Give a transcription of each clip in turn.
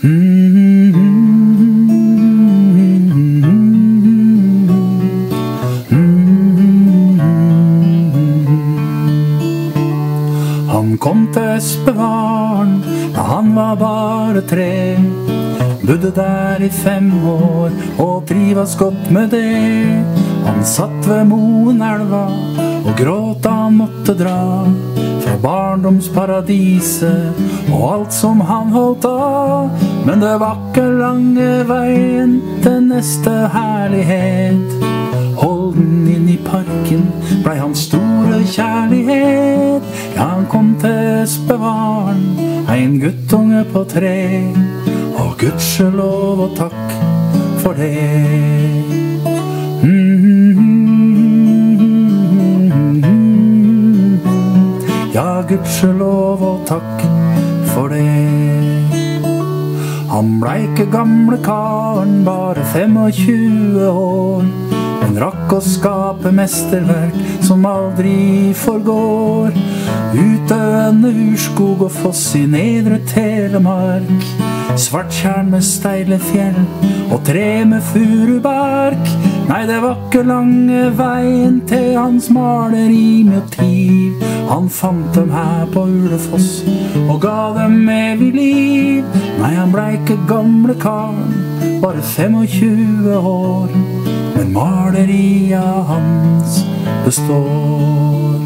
Han kom til Espevaren da han var bare tre. Bodde der i fem år og trives godt med det. Han satt ved Moenelva og gråt da han måtte dra. Fra barndomsparadiset og alt som han holdt av. Men det var ikke lange veien til neste herlighet. Holden inn i parken blei hans store kjærlighet. Ja, han kom til Espevaren, en guttunge på tre. Og gudskjelov og takk for det. Gudskjelov og takk for det. Han bleike gamle karen, bare 25 år. Men rakk å skape mesterverk som aldri forgår. Utøvende urskog og foss i nedre Telemark. Svarttjern med steile fjell og tre med furubark. Nei, det var ikke lange veien til hans malerimotiv. Han fant dem her på Ulefoss og ga dem evig liv. Nei, han blei ikke gamle karen, bare 25 år. Men maleria hans består.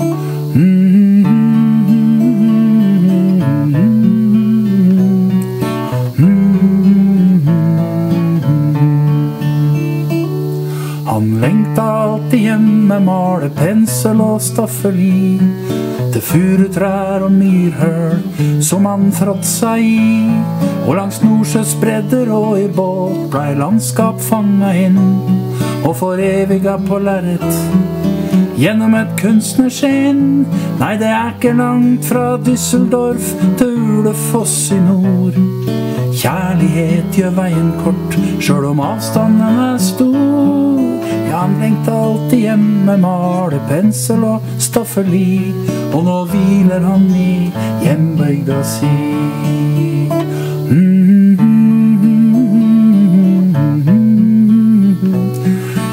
Han lengta alltid hjem med malepensel og staffeli. Til furutrær og myrhøl som han fråtsa i. Og langs Nordsjøs bredder og i båt blei landskap fanga inn. Og foreviga på lerret gjennom et kunstnerskinn. Nei, det er ikke langt fra Düsseldorf til Ulefoss i nord. Kjærlighet gjør veien kort, sjøl om avstanden er stor. Ja, han lengta alltid hjem med malepensel og staffeli. Og nå hviler han i hjembygda si.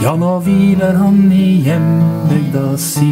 Ja, nå hviler han i hjembygda si.